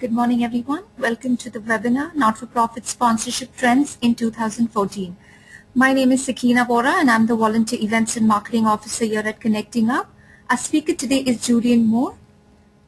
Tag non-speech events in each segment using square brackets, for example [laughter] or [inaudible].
Good morning, everyone. Welcome to the webinar, Not-for-Profit Sponsorship Trends in 2014. My name is Sakina Vora, and I'm the Volunteer Events and Marketing Officer here at Connecting Up. Our speaker today is Julian Moore.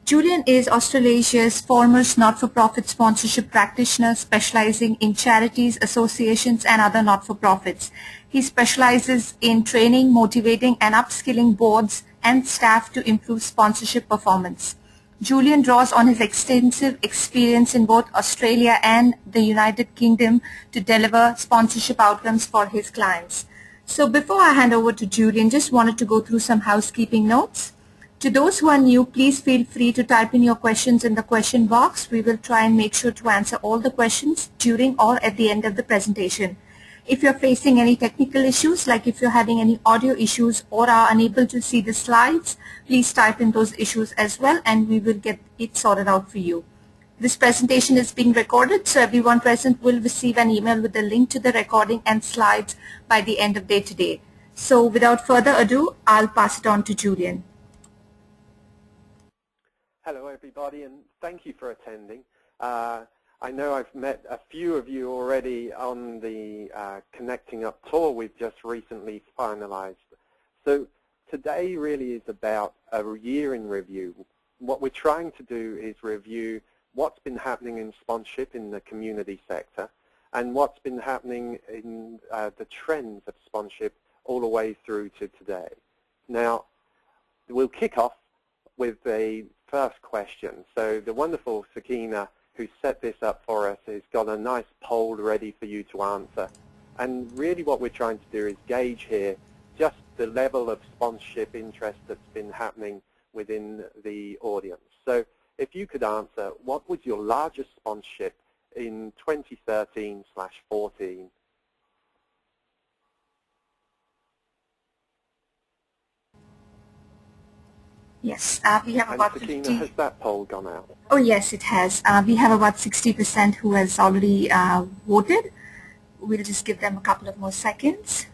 Julian is Australasia's foremost not-for-profit sponsorship practitioner specializing in charities, associations, and other not-for-profits. He specializes in training, motivating, and upskilling boards and staff to improve sponsorship performance. Julian draws on his extensive experience in both Australia and the United Kingdom to deliver sponsorship outcomes for his clients. So before I hand over to Julian, just wanted to go through some housekeeping notes. To those who are new, please feel free to type in your questions in the question box. We will try and make sure to answer all the questions during or at the end of the presentation. If you're facing any technical issues, like if you're having any audio issues or are unable to see the slides, please type in those issues as well and we will get it sorted out for you. This presentation is being recorded, so everyone present will receive an email with a link to the recording and slides by the end of day today. So without further ado, I'll pass it on to Julian. Hello everybody and thank you for attending. Uh, I know I've met a few of you already on the uh, Connecting Up tour we've just recently finalized. So today really is about a year in review. What we're trying to do is review what's been happening in sponsorship in the community sector and what's been happening in uh, the trends of sponsorship all the way through to today. Now, we'll kick off with the first question. So the wonderful Sakina who set this up for us has got a nice poll ready for you to answer. And really what we're trying to do is gauge here just the level of sponsorship interest that's been happening within the audience. So if you could answer, what was your largest sponsorship in 2013 slash 14 Yes, uh, we have and about Sakina, 50. has that poll gone out? Oh yes, it has. Uh, we have about 60% who has already uh, voted. We'll just give them a couple of more seconds.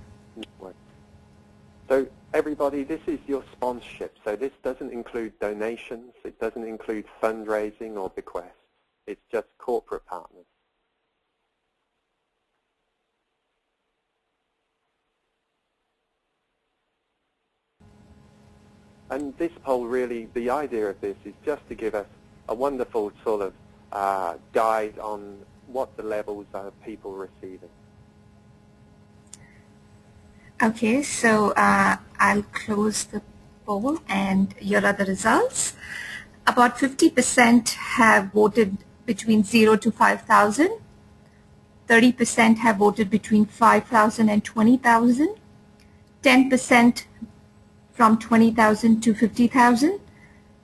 So everybody, this is your sponsorship. So this doesn't include donations. It doesn't include fundraising or bequests. It's just corporate partners. And this poll really, the idea of this is just to give us a wonderful sort of uh, guide on what the levels are people receiving. Okay, so uh, I'll close the poll and here are the results. About 50% have voted between 0 to 5,000. 30% have voted between 5,000 and 20,000. 10% from 20,000 to 50,000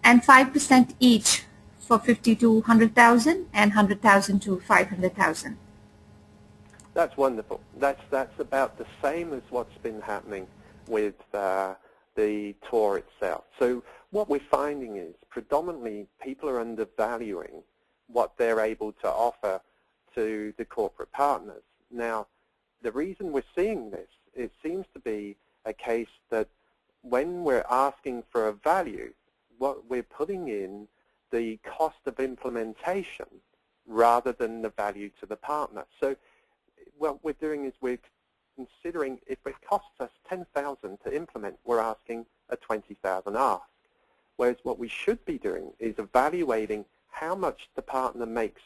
and 5% each for 50 to 100,000 and 100,000 to 500,000. That's wonderful. That's that's about the same as what's been happening with uh, the tour itself. So what we're finding is predominantly people are undervaluing what they're able to offer to the corporate partners. Now, the reason we're seeing this, it seems to be a case that when we're asking for a value, what we're putting in the cost of implementation rather than the value to the partner. So what we're doing is we're considering if it costs us 10,000 to implement, we're asking a 20,000 ask. Whereas what we should be doing is evaluating how much the partner makes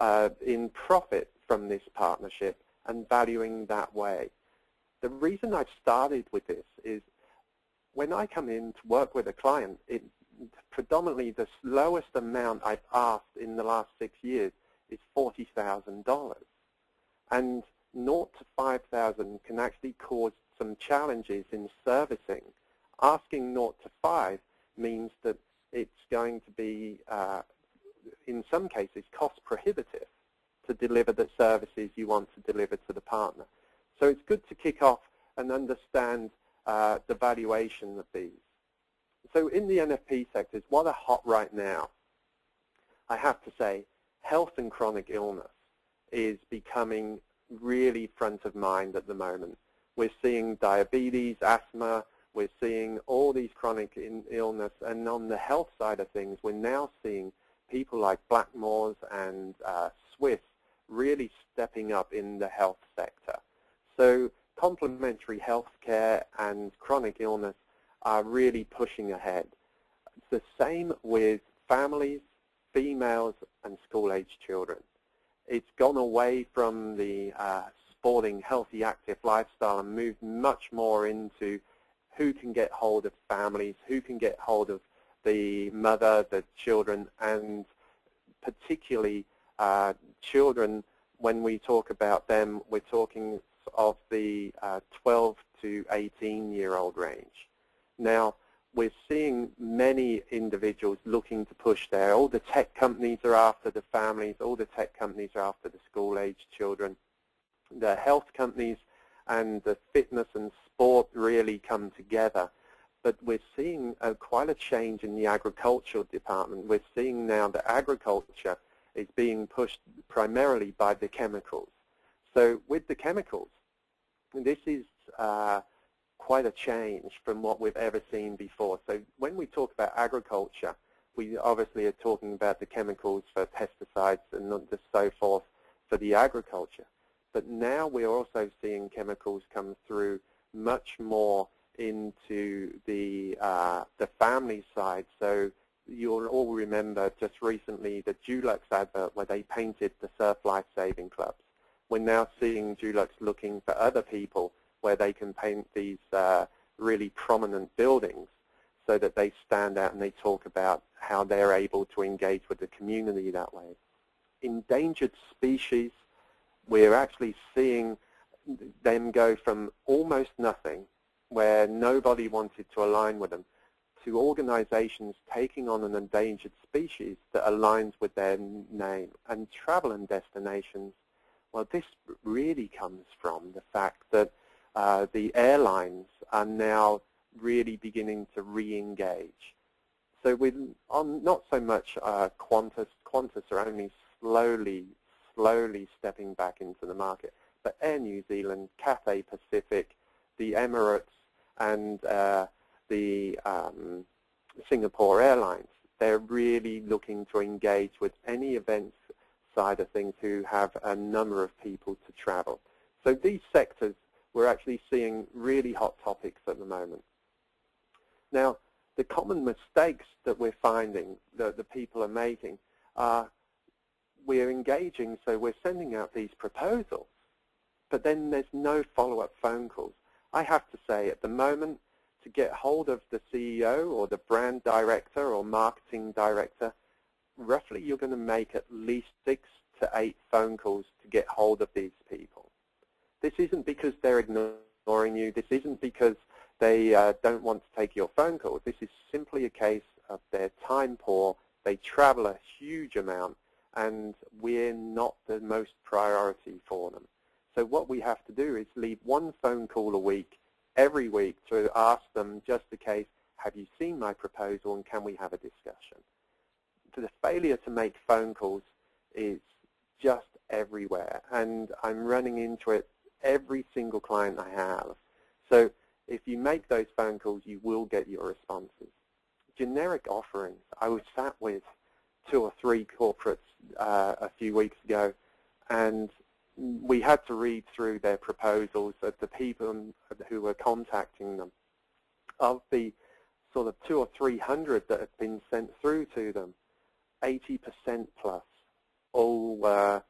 uh, in profit from this partnership and valuing that way. The reason I've started with this is when I come in to work with a client, it, predominantly the lowest amount I've asked in the last six years is $40,000. And 0 to 5,000 can actually cause some challenges in servicing. Asking 0 to 5 means that it's going to be, uh, in some cases, cost prohibitive to deliver the services you want to deliver to the partner. So it's good to kick off and understand uh, the valuation of these. So in the NFP sectors, what are hot right now? I have to say, health and chronic illness is becoming really front of mind at the moment. We're seeing diabetes, asthma, we're seeing all these chronic illness, and on the health side of things, we're now seeing people like Blackmores and uh, Swiss really stepping up in the health sector. So complementary healthcare and chronic illness are really pushing ahead. It's the same with families, females, and school-age children. It's gone away from the uh, sporting, healthy, active lifestyle and moved much more into who can get hold of families, who can get hold of the mother, the children, and particularly uh, children, when we talk about them, we're talking of the uh, 12 to 18 year old range. Now, we're seeing many individuals looking to push there. All the tech companies are after the families. All the tech companies are after the school-age children. The health companies and the fitness and sport really come together. But we're seeing uh, quite a change in the agricultural department. We're seeing now that agriculture is being pushed primarily by the chemicals. So with the chemicals, this is uh, quite a change from what we've ever seen before. So when we talk about agriculture, we obviously are talking about the chemicals for pesticides and just so forth for the agriculture. But now we're also seeing chemicals come through much more into the uh, the family side. So you'll all remember just recently the Dulux advert where they painted the Surf Life Saving Clubs. We're now seeing Dulux looking for other people where they can paint these uh, really prominent buildings so that they stand out and they talk about how they're able to engage with the community that way. Endangered species, we're actually seeing them go from almost nothing, where nobody wanted to align with them, to organizations taking on an endangered species that aligns with their name. And travel and destinations, well, this really comes from the fact that uh, the airlines are now really beginning to re-engage. So with on not so much uh, Qantas, Qantas are only slowly, slowly stepping back into the market, but Air New Zealand, Cathay Pacific, the Emirates, and uh, the um, Singapore Airlines, they're really looking to engage with any events side of things who have a number of people to travel. So these sectors we're actually seeing really hot topics at the moment. Now, the common mistakes that we're finding that the people are making are we're engaging, so we're sending out these proposals, but then there's no follow-up phone calls. I have to say, at the moment, to get hold of the CEO or the brand director or marketing director, roughly you're going to make at least six to eight phone calls to get hold of these people. This isn't because they're ignoring you. This isn't because they uh, don't want to take your phone call. This is simply a case of their time poor. They travel a huge amount, and we're not the most priority for them. So what we have to do is leave one phone call a week, every week, to ask them just the case, have you seen my proposal and can we have a discussion? The failure to make phone calls is just everywhere, and I'm running into it every single client I have. So if you make those phone calls, you will get your responses. Generic offerings. I was sat with two or three corporates uh, a few weeks ago, and we had to read through their proposals of the people who were contacting them. Of the sort of two or three hundred that have been sent through to them, 80% plus all were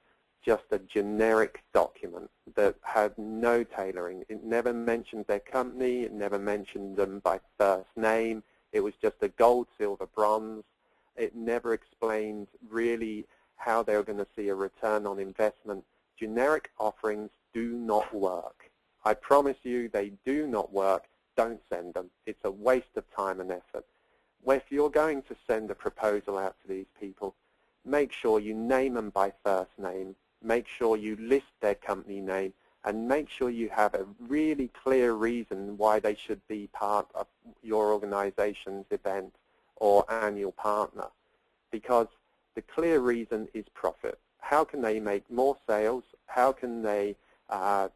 just a generic document that had no tailoring. It never mentioned their company. It never mentioned them by first name. It was just a gold, silver, bronze. It never explained really how they were going to see a return on investment. Generic offerings do not work. I promise you they do not work. Don't send them. It's a waste of time and effort. Well, if you're going to send a proposal out to these people, make sure you name them by first name make sure you list their company name, and make sure you have a really clear reason why they should be part of your organization's event or annual partner. Because the clear reason is profit. How can they make more sales? How can they uh,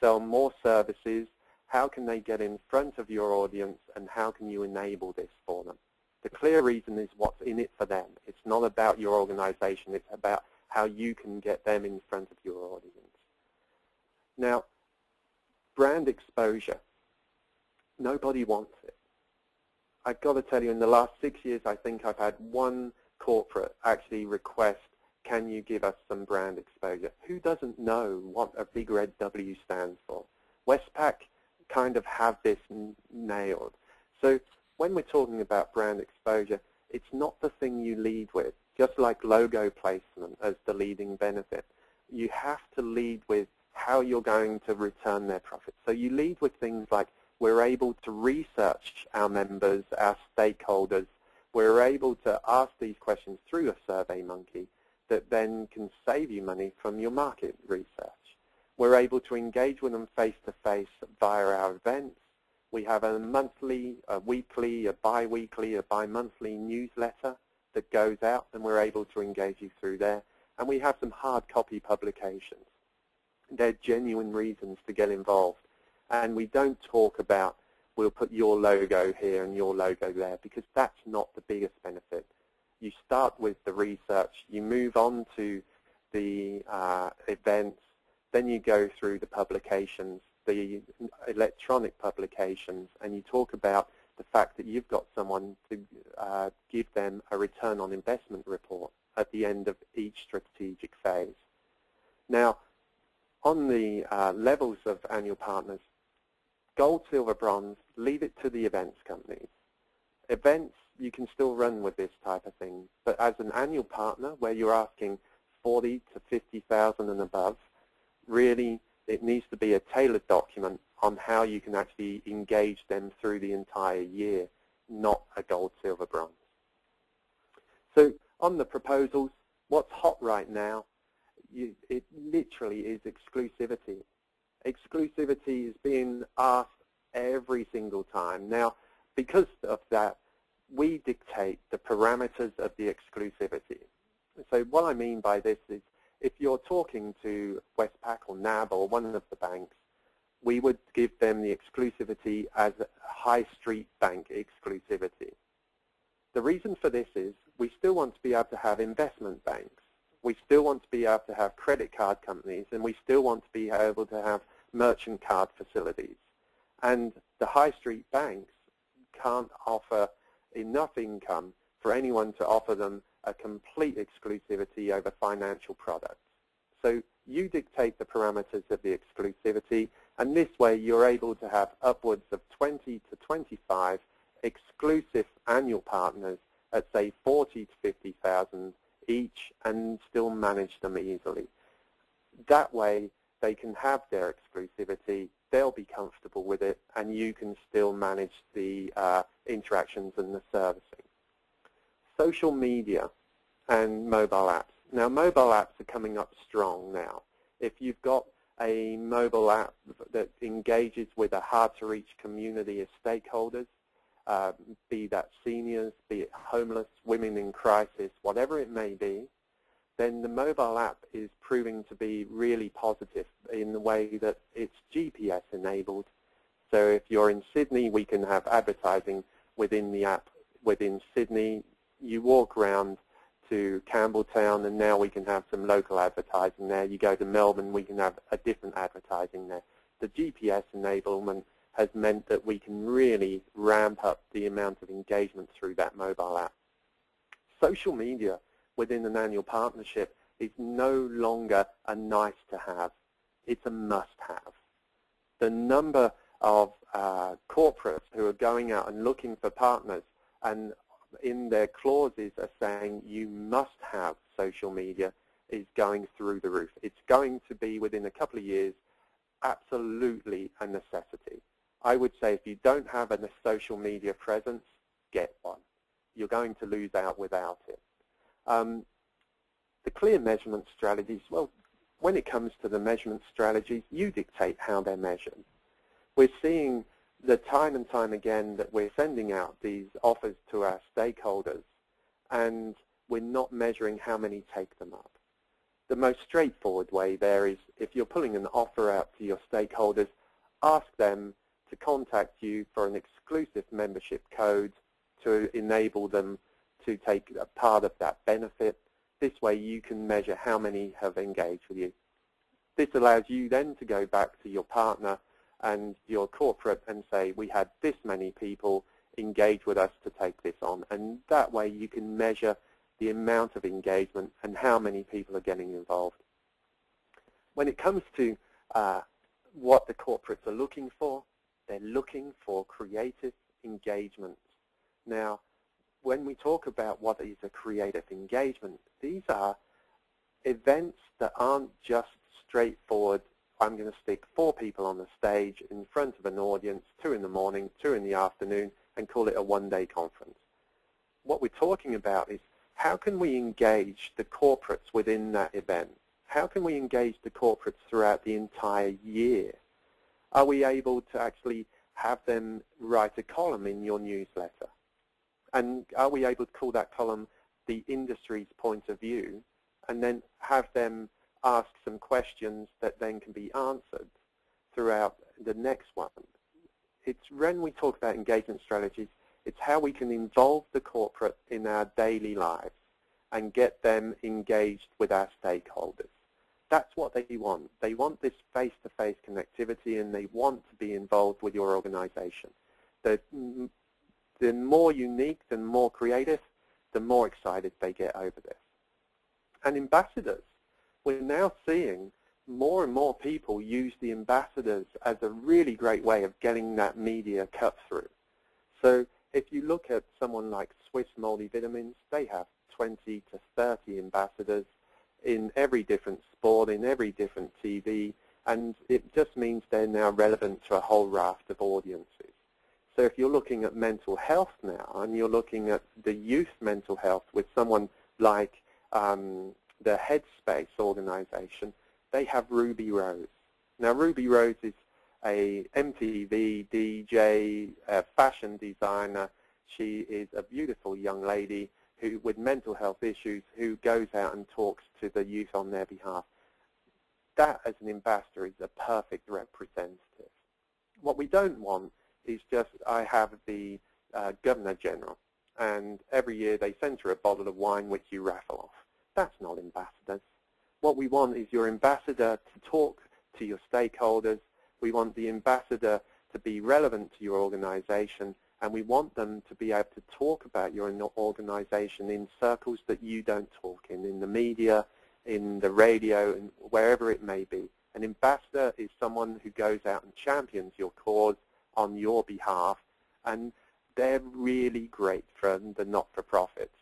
sell more services? How can they get in front of your audience? And how can you enable this for them? The clear reason is what's in it for them. It's not about your organization. It's about how you can get them in front of your audience. Now, brand exposure. Nobody wants it. I've got to tell you, in the last six years, I think I've had one corporate actually request, can you give us some brand exposure? Who doesn't know what a big red W stands for? Westpac kind of have this nailed. So when we're talking about brand exposure, it's not the thing you lead with, just like logo placement as the leading benefit. You have to lead with how you're going to return their profits. So you lead with things like we're able to research our members, our stakeholders. We're able to ask these questions through a SurveyMonkey that then can save you money from your market research. We're able to engage with them face-to-face -face via our events. We have a monthly, a weekly, a bi-weekly, a bi-monthly newsletter that goes out and we're able to engage you through there. And we have some hard copy publications. They're genuine reasons to get involved. And we don't talk about we'll put your logo here and your logo there because that's not the biggest benefit. You start with the research, you move on to the uh, events, then you go through the publications, the electronic publications, and you talk about the fact that you've got someone to uh, give them a return on investment report at the end of each strategic phase. Now, on the uh, levels of annual partners, gold, silver, bronze, leave it to the events companies. Events, you can still run with this type of thing, but as an annual partner where you're asking 40 to 50,000 and above, really it needs to be a tailored document on how you can actually engage them through the entire year, not a gold, silver, bronze. So on the proposals, what's hot right now, you, it literally is exclusivity. Exclusivity is being asked every single time. Now, because of that, we dictate the parameters of the exclusivity. So what I mean by this is if you're talking to Westpac or NAB or one of the banks, we would give them the exclusivity as a high street bank exclusivity. The reason for this is we still want to be able to have investment banks. We still want to be able to have credit card companies, and we still want to be able to have merchant card facilities. And the high street banks can't offer enough income for anyone to offer them a complete exclusivity over financial products. So you dictate the parameters of the exclusivity, and this way you're able to have upwards of 20 to 25 exclusive annual partners at say 40 to 50,000 each and still manage them easily. That way they can have their exclusivity, they'll be comfortable with it, and you can still manage the uh, interactions and the servicing social media and mobile apps. Now, mobile apps are coming up strong now. If you've got a mobile app that engages with a hard-to-reach community of stakeholders, uh, be that seniors, be it homeless, women in crisis, whatever it may be, then the mobile app is proving to be really positive in the way that it's GPS enabled. So if you're in Sydney, we can have advertising within the app within Sydney you walk around to Campbelltown and now we can have some local advertising there. You go to Melbourne, we can have a different advertising there. The GPS enablement has meant that we can really ramp up the amount of engagement through that mobile app. Social media within an annual partnership is no longer a nice to have. It's a must have. The number of uh, corporates who are going out and looking for partners and in their clauses are saying you must have social media is going through the roof. It's going to be within a couple of years absolutely a necessity. I would say if you don't have a social media presence, get one. You're going to lose out without it. Um, the clear measurement strategies, well, when it comes to the measurement strategies, you dictate how they're measured. We're seeing the time and time again that we're sending out these offers to our stakeholders and we're not measuring how many take them up. The most straightforward way there is if you're pulling an offer out to your stakeholders, ask them to contact you for an exclusive membership code to enable them to take a part of that benefit. This way you can measure how many have engaged with you. This allows you then to go back to your partner and your corporate and say, we had this many people engage with us to take this on. And that way you can measure the amount of engagement and how many people are getting involved. When it comes to uh, what the corporates are looking for, they're looking for creative engagement. Now, when we talk about what is a creative engagement, these are events that aren't just straightforward, I'm going to stick four people on the stage in front of an audience, two in the morning, two in the afternoon, and call it a one-day conference. What we're talking about is how can we engage the corporates within that event? How can we engage the corporates throughout the entire year? Are we able to actually have them write a column in your newsletter? And are we able to call that column the industry's point of view and then have them ask some questions that then can be answered throughout the next one? It's when we talk about engagement strategies, it's how we can involve the corporate in our daily lives and get them engaged with our stakeholders. That's what they want. They want this face-to-face -face connectivity and they want to be involved with your organization. The, the more unique, the more creative, the more excited they get over this. And ambassadors, we're now seeing more and more people use the ambassadors as a really great way of getting that media cut through. So if you look at someone like Swiss Multivitamins, they have 20 to 30 ambassadors in every different sport, in every different TV, and it just means they're now relevant to a whole raft of audiences. So if you're looking at mental health now, and you're looking at the youth mental health with someone like um, the Headspace organization, they have Ruby Rose. Now Ruby Rose is a MTV DJ, a fashion designer. She is a beautiful young lady who, with mental health issues who goes out and talks to the youth on their behalf. That, as an ambassador, is a perfect representative. What we don't want is just, I have the uh, Governor General, and every year they send her a bottle of wine which you raffle off. That's not ambassadors. What we want is your ambassador to talk to your stakeholders. We want the ambassador to be relevant to your organization and we want them to be able to talk about your organization in circles that you don't talk in, in the media, in the radio, and wherever it may be. An ambassador is someone who goes out and champions your cause on your behalf, and they're really great for the not-for-profits.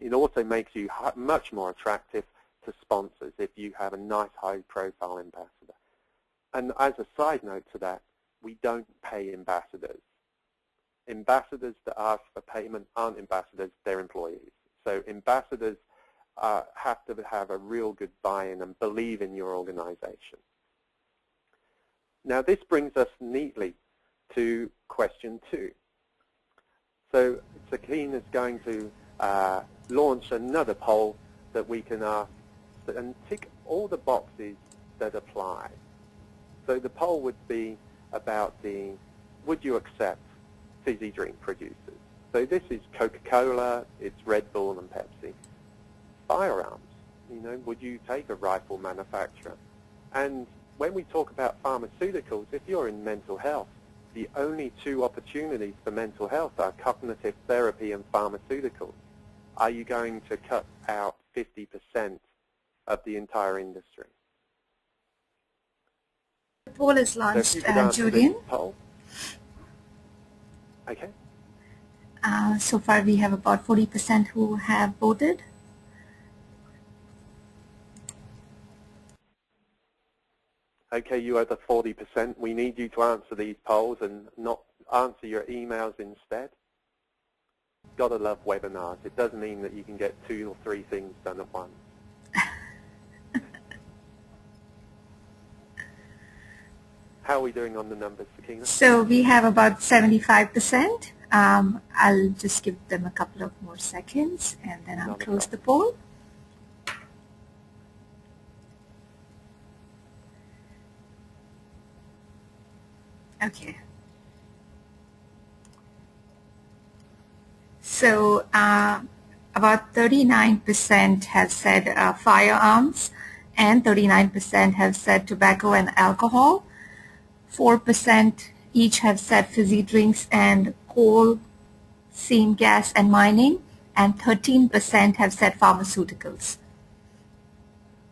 It also makes you much more attractive to sponsors if you have a nice high-profile ambassador. And as a side note to that, we don't pay ambassadors ambassadors that ask for payment aren't ambassadors, they're employees. So ambassadors uh, have to have a real good buy-in and believe in your organization. Now this brings us neatly to question two. So Sakina is going to uh, launch another poll that we can ask and tick all the boxes that apply. So the poll would be about the, would you accept fizzy drink producers. So this is Coca-Cola, it's Red Bull and Pepsi. Firearms, you know, would you take a rifle manufacturer? And when we talk about pharmaceuticals, if you're in mental health, the only two opportunities for mental health are cognitive therapy and pharmaceuticals. Are you going to cut out 50% of the entire industry? The poll is launched, so uh, Julian. Okay. Uh, so far we have about 40% who have voted. Okay, you are the 40%. We need you to answer these polls and not answer your emails instead. Gotta love webinars. It does mean that you can get two or three things done at once. [laughs] How are we doing on the numbers, Sakina? So we have about 75%. Um, I'll just give them a couple of more seconds and then I'll Not close the poll. Okay. So uh, about 39% have said uh, firearms and 39% have said tobacco and alcohol. 4% each have said fizzy drinks and coal, seam gas and mining. And 13% have said pharmaceuticals.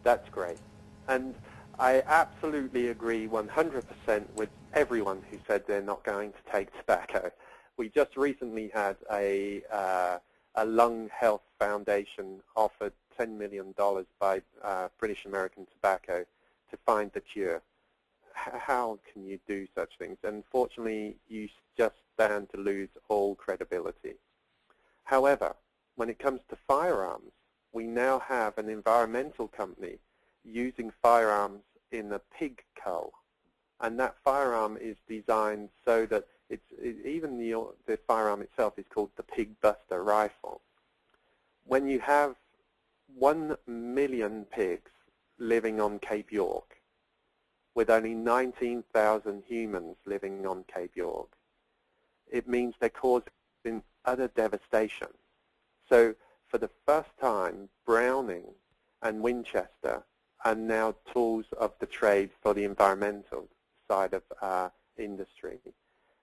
That's great. And I absolutely agree 100% with everyone who said they're not going to take tobacco. We just recently had a, uh, a lung health foundation offered $10 million by uh, British American Tobacco to find the cure. H how can you do such things? Unfortunately, you just stand to lose all credibility. However, when it comes to firearms, we now have an environmental company using firearms in a pig cull. And that firearm is designed so that it's, it, even the, the firearm itself is called the Pig Buster rifle. When you have one million pigs living on Cape York, with only 19,000 humans living on Cape York, it means they're causing utter devastation. So for the first time, Browning and Winchester are now tools of the trade for the environmental side of uh, industry.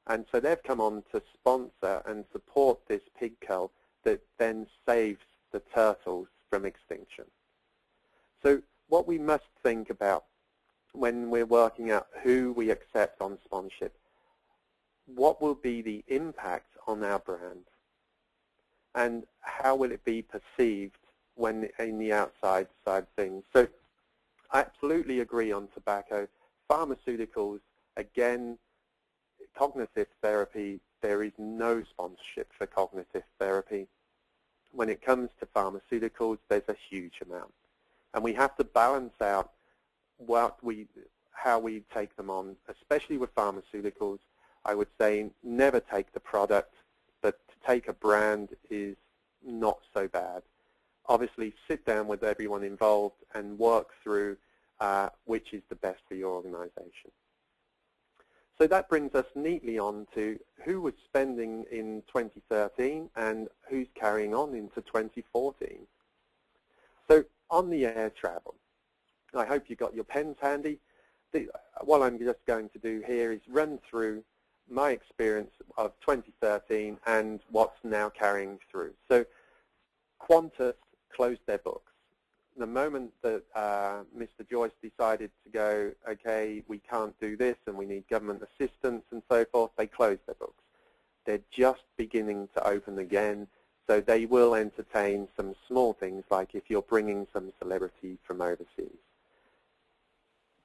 And so they've come on to sponsor and support this pig cull that then saves the turtles from extinction. So what we must think about when we're working out who we accept on sponsorship, what will be the impact on our brand and how will it be perceived when in the outside side things. So I absolutely agree on tobacco. Pharmaceuticals, again, cognitive therapy, there is no sponsorship for cognitive therapy. When it comes to pharmaceuticals, there's a huge amount. And we have to balance out what we, how we take them on, especially with pharmaceuticals. I would say never take the product, but to take a brand is not so bad obviously sit down with everyone involved and work through uh, which is the best for your organization. So that brings us neatly on to who was spending in 2013 and who's carrying on into 2014. So on the air travel, I hope you got your pens handy. The, what I'm just going to do here is run through my experience of 2013 and what's now carrying through. So Qantas closed their books. The moment that uh, Mr. Joyce decided to go, okay, we can't do this and we need government assistance and so forth, they closed their books. They're just beginning to open again, so they will entertain some small things like if you're bringing some celebrity from overseas.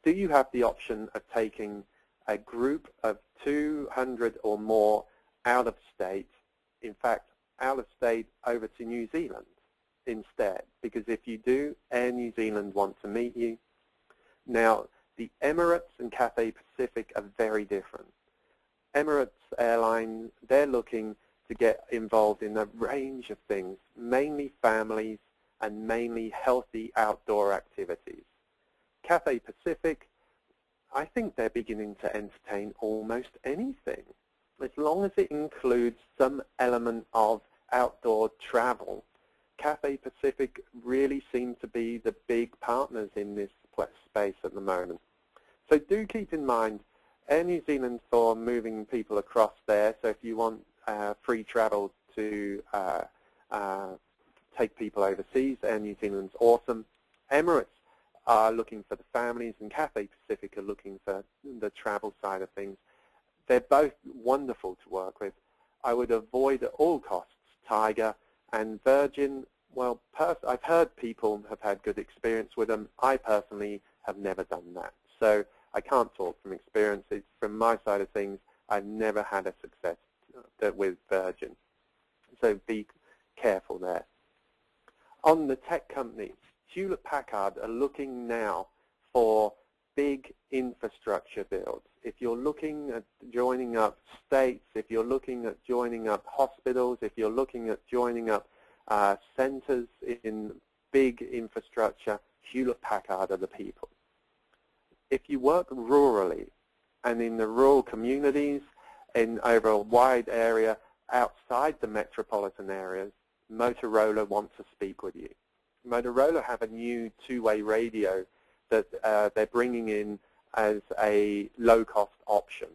Do you have the option of taking a group of 200 or more out of state, in fact, out of state over to New Zealand? Instead because if you do, Air New Zealand want to meet you. Now, the Emirates and Cathay Pacific are very different. Emirates Airline, they're looking to get involved in a range of things, mainly families and mainly healthy outdoor activities. Cathay Pacific, I think they're beginning to entertain almost anything, as long as it includes some element of outdoor travel Cathay Pacific really seem to be the big partners in this space at the moment. So do keep in mind Air New Zealand for moving people across there. So if you want uh, free travel to uh, uh, take people overseas, Air New Zealand's awesome. Emirates are looking for the families and Cathay Pacific are looking for the travel side of things. They're both wonderful to work with. I would avoid at all costs Tiger and Virgin, well, I've heard people have had good experience with them. I personally have never done that. So I can't talk from experience. It's from my side of things, I've never had a success uh, with Virgin. So be careful there. On the tech companies, Hewlett-Packard are looking now for big infrastructure builds. If you're looking at joining up states, if you're looking at joining up hospitals, if you're looking at joining up uh, centers in big infrastructure, Hewlett-Packard are the people. If you work rurally and in the rural communities in over a wide area, outside the metropolitan areas, Motorola wants to speak with you. Motorola have a new two-way radio that uh, they're bringing in as a low-cost option.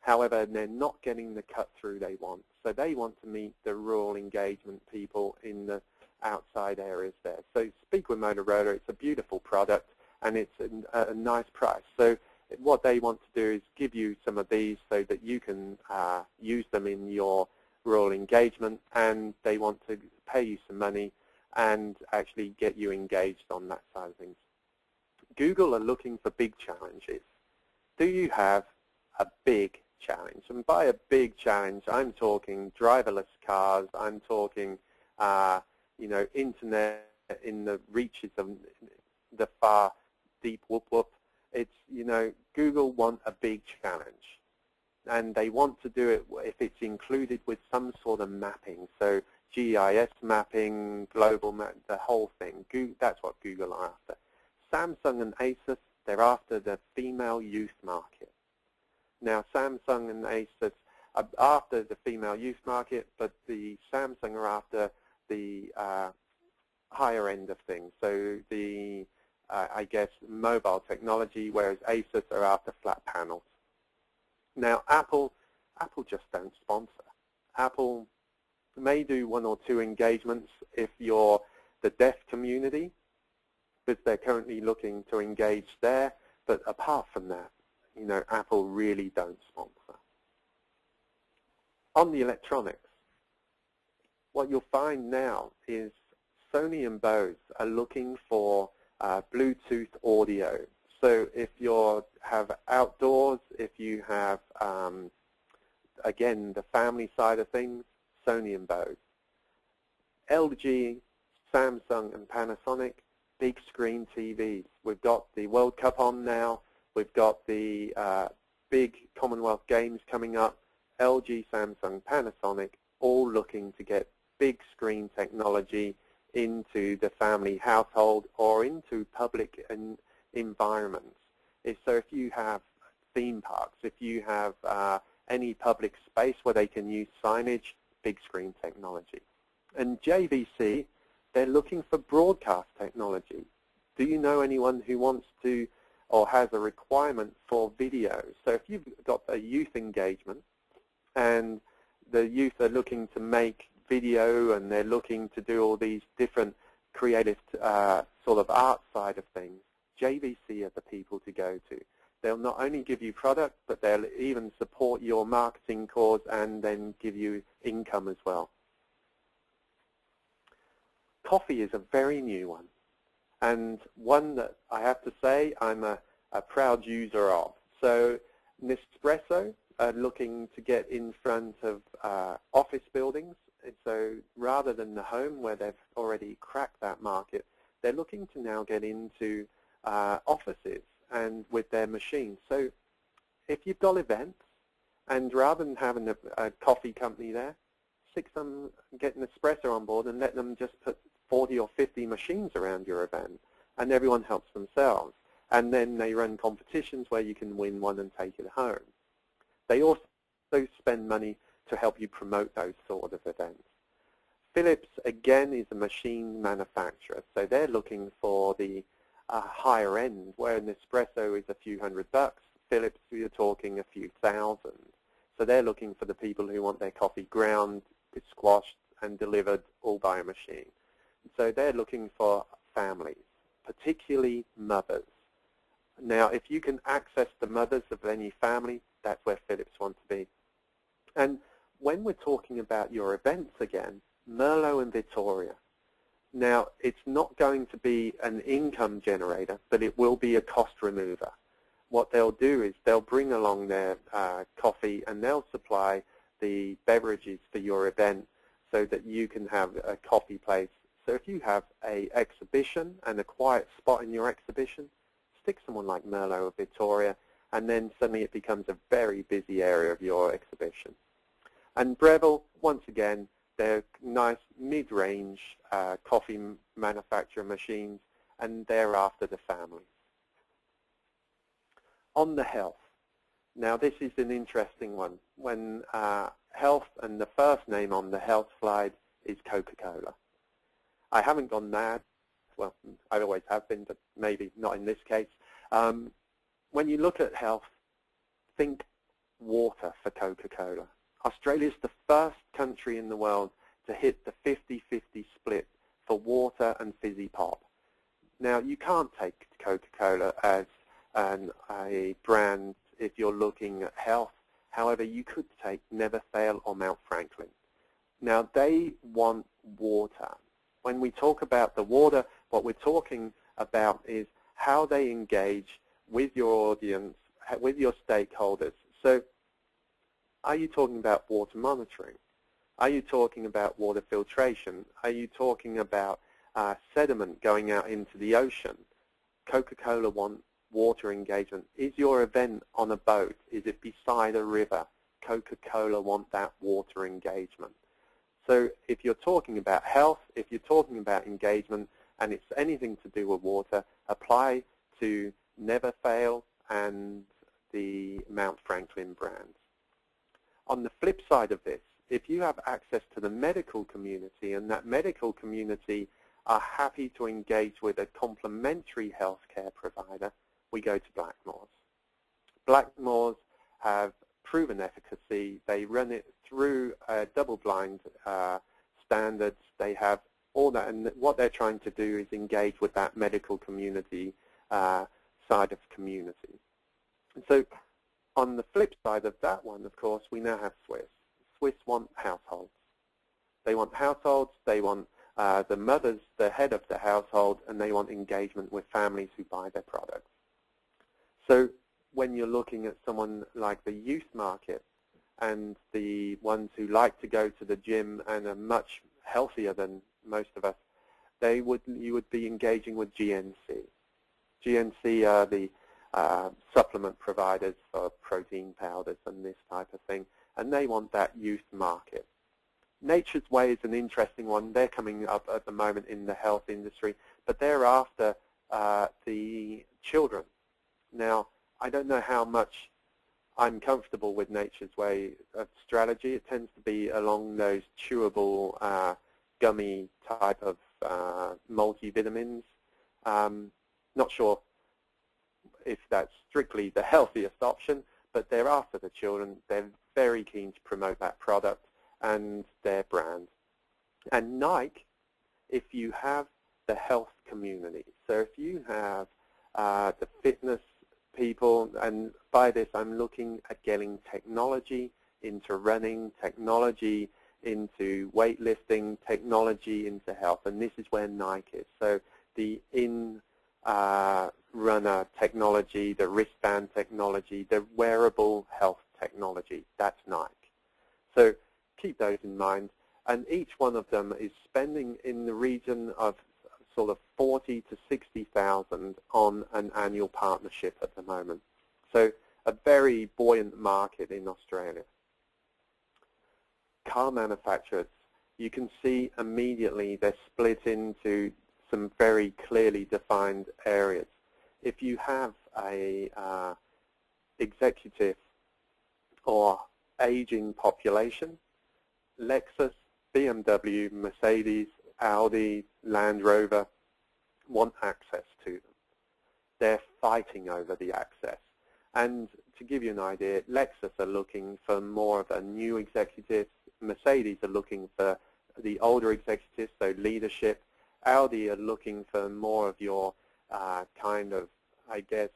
However, they're not getting the cut-through they want. So they want to meet the rural engagement people in the outside areas there. So speak with Motorola. It's a beautiful product, and it's a, a nice price. So what they want to do is give you some of these so that you can uh, use them in your rural engagement, and they want to pay you some money and actually get you engaged on that side of things. Google are looking for big challenges. Do you have a big challenge? And by a big challenge, I'm talking driverless cars. I'm talking, uh, you know, internet in the reaches of the far deep whoop whoop. It's, you know, Google want a big challenge. And they want to do it if it's included with some sort of mapping. So GIS mapping, global map, the whole thing. That's what Google are after. Samsung and Asus, they're after the female youth market. Now, Samsung and Asus are after the female youth market, but the Samsung are after the uh, higher end of things. So the, uh, I guess, mobile technology, whereas Asus are after flat panels. Now, Apple, Apple just don't sponsor. Apple may do one or two engagements if you're the deaf community, because they're currently looking to engage there. But apart from that, you know, Apple really don't sponsor. On the electronics, what you'll find now is Sony and Bose are looking for uh, Bluetooth audio. So if you have outdoors, if you have, um, again, the family side of things, Sony and Bose. LG, Samsung, and Panasonic, big screen TVs. We've got the World Cup on now. We've got the uh, big Commonwealth Games coming up. LG, Samsung, Panasonic, all looking to get big screen technology into the family household or into public environments. So if you have theme parks, if you have uh, any public space where they can use signage, big screen technology. And JVC, they're looking for broadcast technology. Do you know anyone who wants to or has a requirement for video? So if you've got a youth engagement and the youth are looking to make video and they're looking to do all these different creative uh, sort of art side of things, JVC are the people to go to. They'll not only give you product, but they'll even support your marketing cause and then give you income as well. Coffee is a very new one, and one that I have to say I'm a, a proud user of. So Nespresso are looking to get in front of uh, office buildings. So rather than the home where they've already cracked that market, they're looking to now get into uh, offices and with their machines. So if you've got events, and rather than having a, a coffee company there, stick some, get Nespresso on board and let them just put 40 or 50 machines around your event, and everyone helps themselves. And then they run competitions where you can win one and take it home. They also spend money to help you promote those sort of events. Philips, again, is a machine manufacturer, so they're looking for the a higher end, where Nespresso is a few hundred bucks, Philips, you're talking a few thousand. So they're looking for the people who want their coffee ground, squashed, and delivered all by a machine. So they're looking for families, particularly mothers. Now, if you can access the mothers of any family, that's where Philips want to be. And when we're talking about your events again, Merlo and Vittoria, now, it's not going to be an income generator, but it will be a cost remover. What they'll do is they'll bring along their uh, coffee and they'll supply the beverages for your event so that you can have a coffee place. So if you have a exhibition and a quiet spot in your exhibition, stick someone like Merlo or Vittoria, and then suddenly it becomes a very busy area of your exhibition. And Breville, once again, they're nice mid-range uh, coffee manufacturer machines, and they're after the families. On the health. Now, this is an interesting one. When uh, health, and the first name on the health slide is Coca-Cola. I haven't gone mad. Well, I always have been, but maybe not in this case. Um, when you look at health, think water for Coca-Cola. Australia is the first country in the world to hit the 50-50 split for water and fizzy pop. Now, you can't take Coca-Cola as an, a brand if you're looking at health. However, you could take Never Fail or Mount Franklin. Now, they want water. When we talk about the water, what we're talking about is how they engage with your audience, with your stakeholders. So are you talking about water monitoring? Are you talking about water filtration? Are you talking about uh, sediment going out into the ocean? Coca-Cola want water engagement. Is your event on a boat? Is it beside a river? Coca-Cola want that water engagement. So if you're talking about health, if you're talking about engagement, and it's anything to do with water, apply to Never Fail and the Mount Franklin brands. On the flip side of this, if you have access to the medical community and that medical community are happy to engage with a complementary healthcare provider, we go to Blackmores. Blackmores have proven efficacy. They run it through double-blind uh, standards. They have all that, and what they're trying to do is engage with that medical community uh, side of community. And so on the flip side of that one, of course, we now have Swisse. Swisse want households. They want households, they want uh, the mothers, the head of the household, and they want engagement with families who buy their products. So when you're looking at someone like the youth market and the ones who like to go to the gym and are much healthier than most of us, they would you would be engaging with GNC. GNC are the uh, supplement providers for protein powders and this type of thing, and they want that youth market. Nature's Way is an interesting one. They're coming up at the moment in the health industry, but they're after uh, the children. Now, I don't know how much I'm comfortable with Nature's Way of strategy. It tends to be along those chewable, uh, gummy type of uh, multivitamins. Um, not sure if that's strictly the [laughs] healthiest option, but they're after the children. They're very keen to promote that product and their brand. And Nike, if you have the health community, so if you have uh, the fitness people, and by this I'm looking at getting technology into running, technology into weightlifting, technology into health, and this is where Nike is. So the in uh, runner technology, the wristband technology, the wearable health technology, that's Nike. So keep those in mind. And each one of them is spending in the region of sort of 40 to 60,000 on an annual partnership at the moment. So a very buoyant market in Australia. Car manufacturers, you can see immediately they're split into some very clearly defined areas. If you have a uh, executive or aging population, Lexus, BMW, Mercedes, Audi, Land Rover want access to them. They're fighting over the access. And to give you an idea, Lexus are looking for more of a new executive. Mercedes are looking for the older executives, so leadership. Audi are looking for more of your uh, kind of, I guess,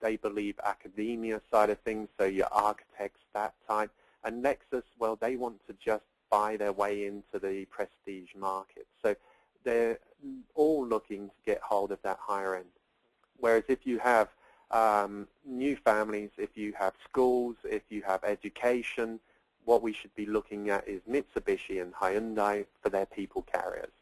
they believe academia side of things, so your architects, that type. And Lexus, well, they want to just buy their way into the prestige market. So they're all looking to get hold of that higher end. Whereas if you have um, new families, if you have schools, if you have education, what we should be looking at is Mitsubishi and Hyundai for their people carriers.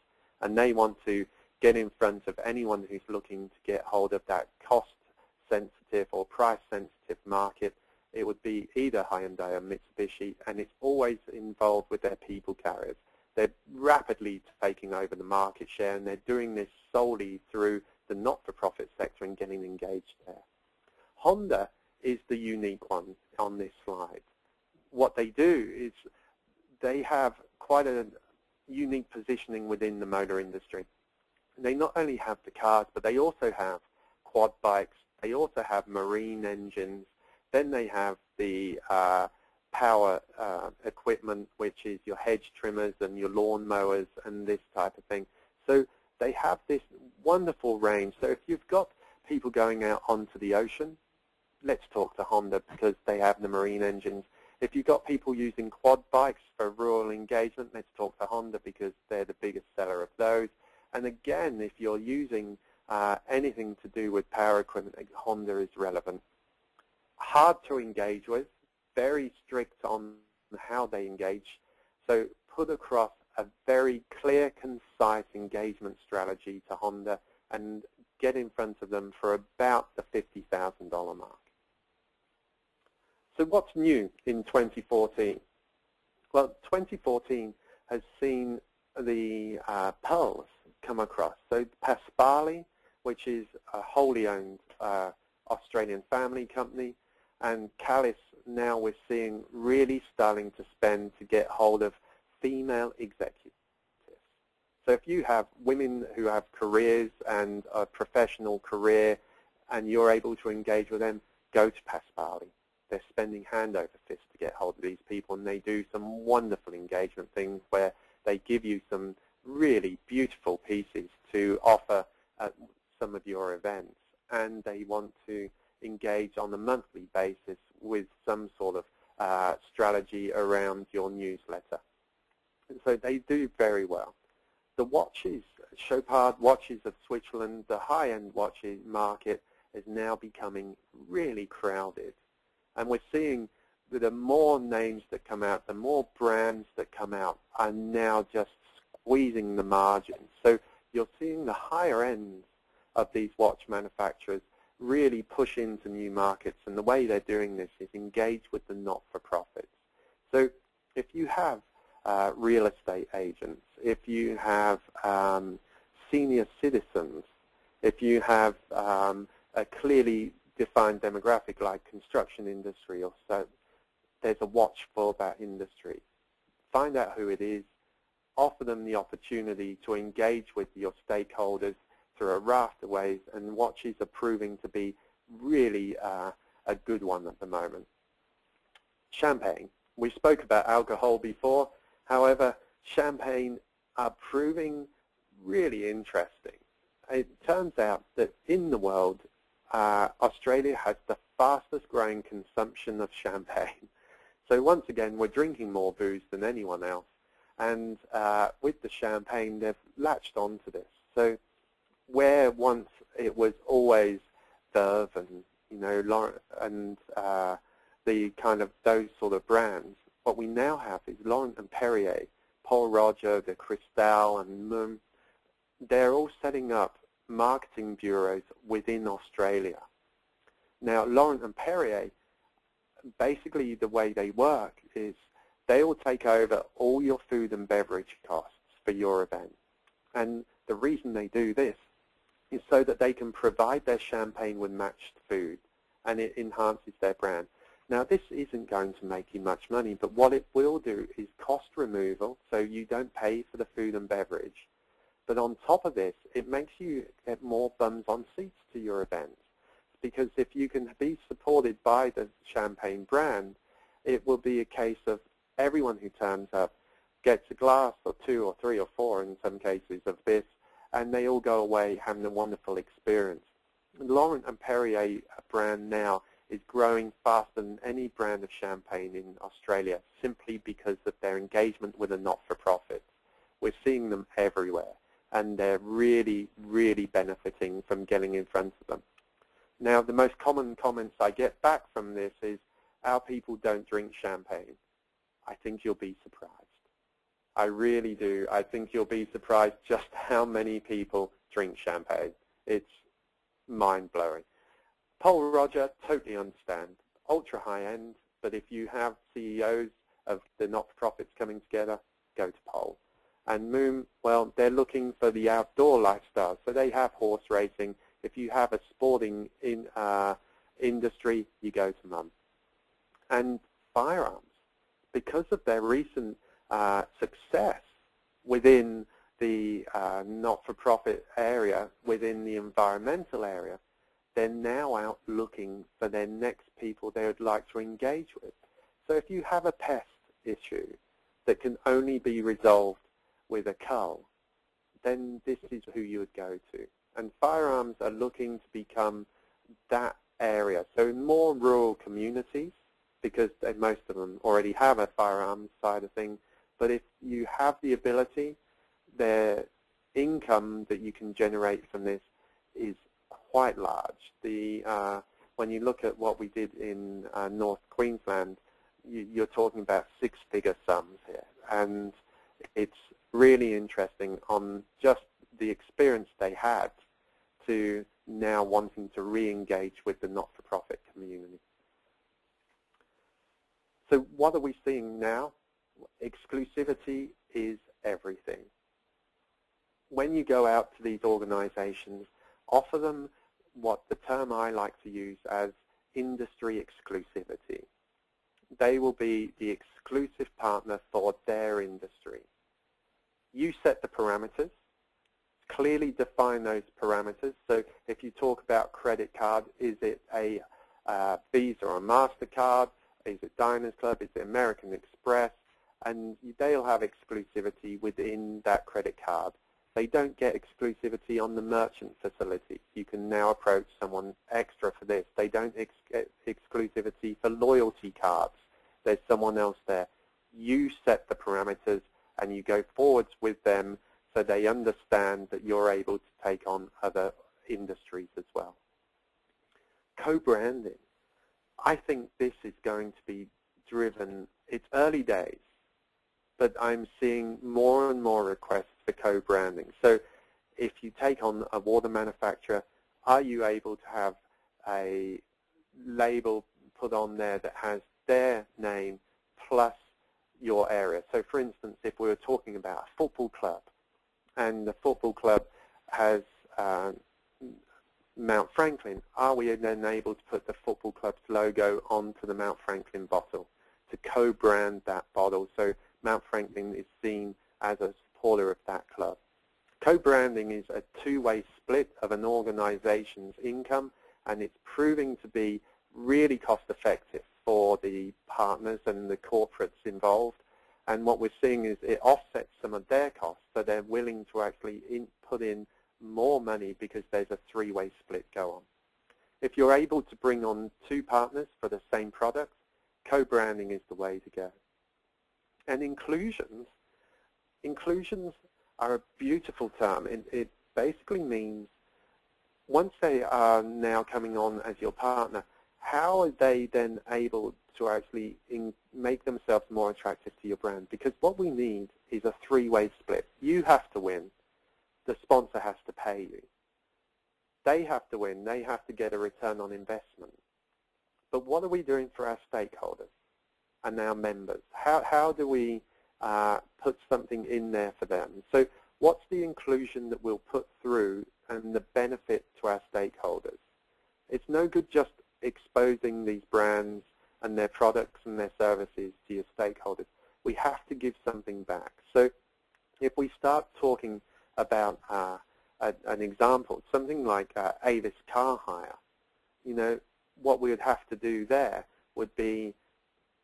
And they want to get in front of anyone who's looking to get hold of that cost-sensitive or price-sensitive market it would be either Hyundai or Mitsubishi, and it's always involved with their people carriers. They're rapidly taking over the market share, and they're doing this solely through the not-for-profit sector and getting engaged there. Honda is the unique one on this slide. What they do is they have quite a unique positioning within the motor industry. They not only have the cars, but they also have quad bikes. They also have marine engines. Then they have the uh, power uh, equipment, which is your hedge trimmers and your lawn mowers and this type of thing. So they have this wonderful range. So if you've got people going out onto the ocean, let's talk to Honda because they have the marine engines. If you've got people using quad bikes for rural engagement, let's talk to Honda because they're the biggest seller of those. And again, if you're using uh, anything to do with power equipment, Honda is relevant. Hard to engage with, very strict on how they engage. So put across a very clear, concise engagement strategy to Honda and get in front of them for about the $50,000 mark. So what's new in 2014? Well, 2014 has seen the uh, Pearls come across. So Paspaley, which is a wholly owned uh, Australian family company, and Kailis now we're seeing really starting to spend to get hold of female executives. So if you have women who have careers and a professional career and you're able to engage with them, go to Paspaley. They're spending hand over fist to get hold of these people and they do some wonderful engagement things where they give you some really beautiful pieces to offer at some of your events and they want to engage on a monthly basis with some sort of uh, strategy around your newsletter. And so they do very well. The watches, Chopard watches of Switzerland, the high-end watches market is now becoming really crowded. And we're seeing that the more names that come out, the more brands that come out are now just squeezing the margins. So you're seeing the higher ends of these watch manufacturers really push into new markets. And the way they're doing this is engage with the not-for-profits. So if you have uh, real estate agents, if you have um, senior citizens, if you have um, a clearly defined demographic like construction industry or so, there's a watch for that industry. Find out who it is, offer them the opportunity to engage with your stakeholders through a raft of ways, and watches are proving to be really uh, a good one at the moment. Champagne. We spoke about alcohol before. However, champagne are proving really interesting. It turns out that in the world, uh, Australia has the fastest growing consumption of champagne. So once again, we're drinking more booze than anyone else. And uh, with the champagne, they've latched onto this. So where once it was always Veuve and you know and uh, the kind of those sort of brands, what we now have is Laurent and Perrier, Pol Roger, the Cristal, and Mumm. They're all setting up marketing bureaus within Australia. Now, Laurent and Perrier, basically the way they work is they will take over all your food and beverage costs for your event. And the reason they do this is so that they can provide their champagne with matched food and it enhances their brand. Now this isn't going to make you much money, but what it will do is cost removal, so you don't pay for the food and beverage. But on top of this, it makes you get more bums on seats to your events. Because if you can be supported by the champagne brand, it will be a case of everyone who turns up gets a glass or two or three or four in some cases of this and they all go away having a wonderful experience. Laurent and Perrier brand now is growing faster than any brand of champagne in Australia simply because of their engagement with the not-for-profits. We're seeing them everywhere and they're really, really benefiting from getting in front of them. Now, the most common comments I get back from this is, our people don't drink champagne. I think you'll be surprised. I really do. I think you'll be surprised just [laughs] how many people drink champagne. It's mind-blowing. Pol Roger, totally understand. Ultra high-end, but if you have CEOs of the not-for-profits coming together, go to Pol. And Mumm, well, they're looking for the outdoor lifestyle. So they have horse racing. If you have a sporting in, uh, industry, you go to Mumm. And firearms, because of their recent uh, success within the uh, not-for-profit area, within the environmental area, they're now out looking for their next people they would like to engage with. So if you have a pest issue that can only be resolved with a cull, then this is who you would go to. And firearms are looking to become that area. So in more rural communities, because most of them already have a firearms side of things, but if you have the ability, the income that you can generate from this is quite large. The uh, when you look at what we did in uh, North Queensland, you, are talking about six-figure sums here, and it's really interesting on just the experience they had to now wanting to re-engage with the not-for-profit community. So what are we seeing now? Exclusivity is everything. When you go out to these organizations, offer them what the term I like to use as industry exclusivity. They will be the exclusive partner for their industry. You set the parameters, clearly define those parameters. So if you talk about credit card, is it a uh, Visa or a MasterCard? Is it Diners Club? Is it American Express? And they'll have exclusivity within that credit card. They don't get exclusivity on the merchant facility. You can now approach someone extra for this. They don't get exclusivity for loyalty cards. There's someone else there. You set the parameters and you go forwards with them so they understand that you're able to take on other industries as well. Co-branding. I think this is going to be driven, it's early days, but I'm seeing more and more requests for co-branding. So if you take on a water manufacturer, are you able to have a label put on there that has their name plus your area? So for instance, if we were talking about a football club, and the football club has uh, Mount Franklin, are we then able to put the football club's logo onto the Mount Franklin bottle to co-brand that bottle so Mount Franklin is seen as a supporter of that club. Co-branding is a two-way split of an organization's income and it's proving to be really cost-effective for the partners and the corporates involved. And what we're seeing is it offsets some of their costs, so they're willing to actually in, put in more money because there's a three-way split go on. If you're able to bring on two partners for the same product, co-branding is the way to go. And inclusions, inclusions are a beautiful term. It, it basically means once they are now coming on as your partner, how are they then able to actually in, make themselves more attractive to your brand? Because what we need is a three-way split. You have to win. The sponsor has to pay you. They have to win. They have to get a return on investment. But what are we doing for our stakeholders? And our members? How, how do we uh, put something in there for them? So what's the inclusion that we'll put through and the benefit to our stakeholders? It's no good just exposing these brands and their products and their services to your stakeholders. We have to give something back. So if we start talking about uh, a, an example, something like uh, Avis Car Hire, you know, what we would have to do there would be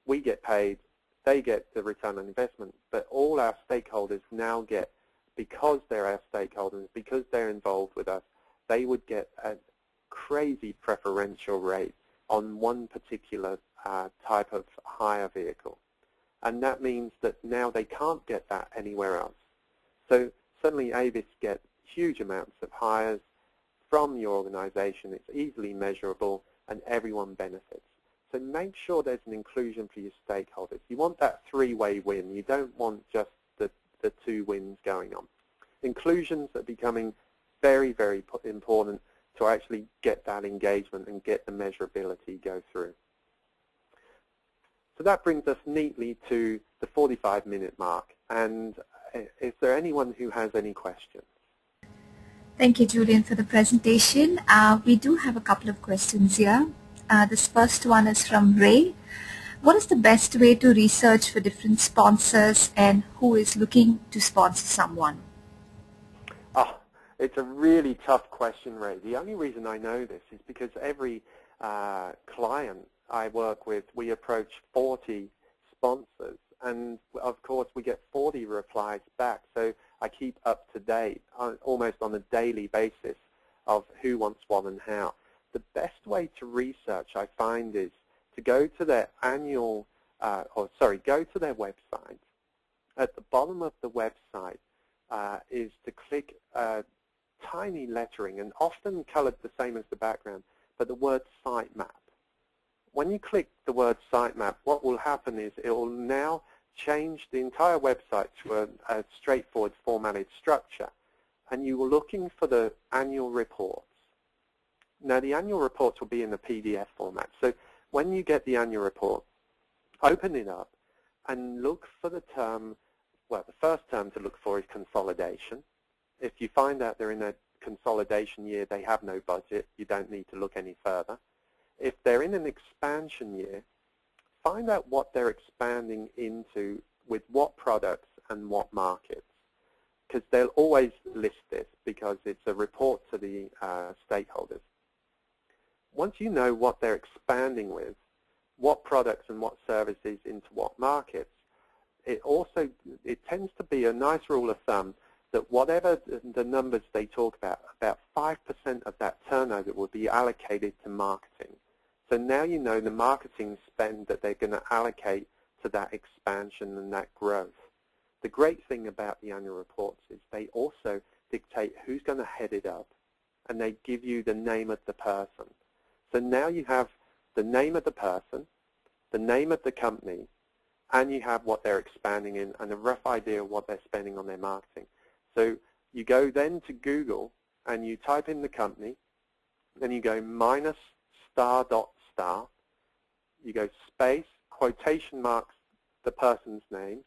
we get paid, they get the return on investment, but all our stakeholders now get, because they're our stakeholders, because they're involved with us, they would get a crazy preferential rate on one particular uh, type of hire vehicle. And that means that now they can't get that anywhere else. So suddenly Avis get huge amounts of hires from your organization. It's easily measurable and everyone benefits. So make sure there's an inclusion for your stakeholders. You want that three-way win. You don't want just the, the two wins going on. Inclusions are becoming very, very important to actually get that engagement and get the measurability go through. So that brings us neatly to the 45-minute mark. And uh, is there anyone who has any questions? Thank you, Julian, for the presentation. Uh, we do have a couple of questions here. Uh, this first one is from Ray. what is the best way to research for different sponsors and who is looking to sponsor someone? Oh, it's a really tough question, Ray. The only reason I know this is because every uh, client I work with, we approach 40 sponsors, and of course we get 40 replies back. So I keep up to date on, almost on a daily basis of who wants what and how. The best way to research, I find, is to go to their annual, uh, or sorry, go to their website. At the bottom of the website uh, is to click uh, tiny lettering, and often colored the same as the background, but the word sitemap. When you click the word sitemap, what will happen is it will now change the entire website to a, a straightforward formatted structure, and you are looking for the annual reports. Now, the annual reports will be in the PDF format. So when you get the annual report, open it up and look for the term, well, the first term to look for is consolidation. If you find out they're in a consolidation year, they have no budget, you don't need to look any further. If they're in an expansion year, find out what they're expanding into with what products and what markets. Because they'll always list this because it's a report to the uh, stakeholders. Once you know what they're expanding with, what products and what services into what markets, it also it tends to be a nice rule of thumb that whatever the numbers they talk about, about 5% of that turnover will be allocated to marketing. So now you know the marketing spend that they're going to allocate to that expansion and that growth. The great thing about the annual reports is they also dictate who's going to head it up, and they give you the name of the person. So now you have the name of the person, the name of the company, and you have what they're expanding in and a rough idea of what they're spending on their marketing. So you go then to Google and you type in the company, then you go minus star dot star, you go space, quotation marks, the person's name,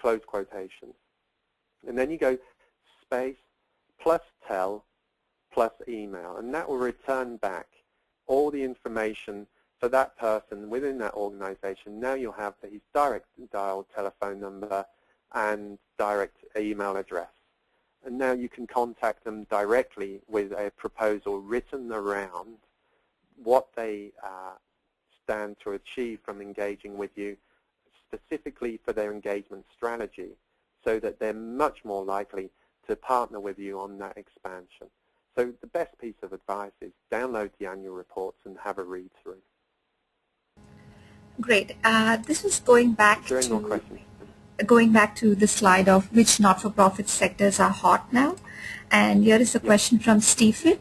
close quotations. And then you go space plus tel plus email, and that will return back all the information for that person within that organization. Now you'll have his direct dial telephone number and direct email address and now you can contact them directly with a proposal written around what they uh, stand to achieve from engaging with you specifically for their engagement strategy so that they're much more likely to partner with you on that expansion. So the best piece of advice is download the annual reports and have a read through. Great. Uh, this is going back to going back to the slide of which not-for-profit sectors are hot now. And here is a question from Stephen.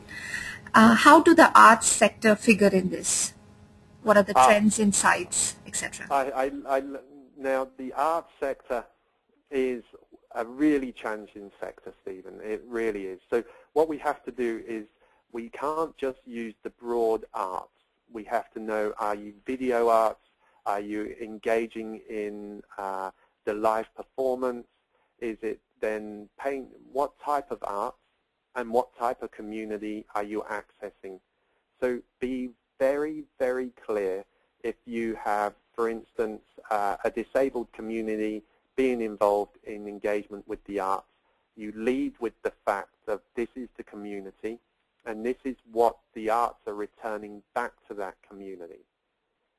Uh, how do the arts sector figure in this? What are the uh, trends, insights, etc.? I, I, I, now, the arts sector is a really challenging sector, Stephen. It really is. So what we have to do is we can't just use the broad arts. We have to know, are you video arts? Are you engaging in uh, the live performance? Is it then paying, what type of arts and what type of community are you accessing? So be very, very clear if you have, for instance, uh, a disabled community being involved in engagement with the arts, you lead with the fact that this is the community and this is what the arts are returning back to that community.